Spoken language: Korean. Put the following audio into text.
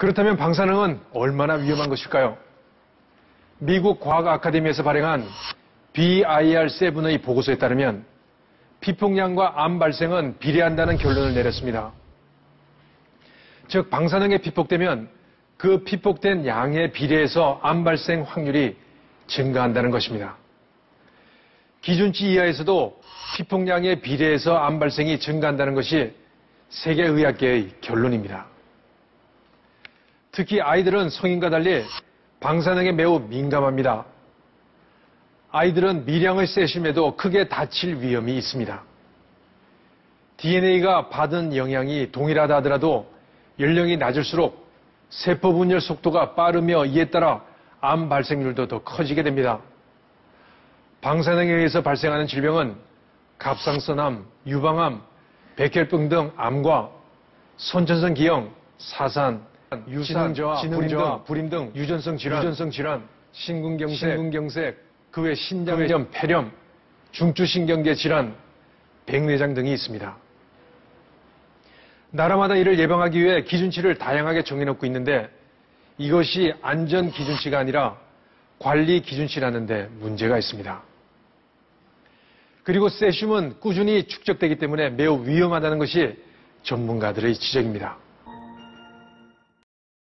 그렇다면 방사능은 얼마나 위험한 것일까요? 미국 과학 아카데미에서 발행한 BIR7의 보고서에 따르면 피폭량과 암 발생은 비례한다는 결론을 내렸습니다. 즉 방사능에 피폭되면 그 피폭된 양에 비례해서 암 발생 확률이 증가한다는 것입니다. 기준치 이하에서도 피폭량에 비례해서 암 발생이 증가한다는 것이 세계의학계의 결론입니다. 특히 아이들은 성인과 달리 방사능에 매우 민감합니다. 아이들은 미량의 세슘에도 크게 다칠 위험이 있습니다. DNA가 받은 영향이 동일하다 하더라도 연령이 낮을수록 세포 분열 속도가 빠르며 이에 따라 암 발생률도 더 커지게 됩니다. 방사능에 의해서 발생하는 질병은 갑상선암, 유방암, 백혈병 등 암과 선천성 기형, 사산, 유산, 지능저하, 불임, 불임 등 유전성 질환, 유전성 질환, 신근경색, 신근경색, 그 외 신장염, 폐렴, 중추신경계 질환, 백내장 등이 있습니다. 나라마다 이를 예방하기 위해 기준치를 다양하게 정해놓고 있는데 이것이 안전 기준치가 아니라 관리 기준치라는데 문제가 있습니다. 그리고 세슘은 꾸준히 축적되기 때문에 매우 위험하다는 것이 전문가들의 지적입니다.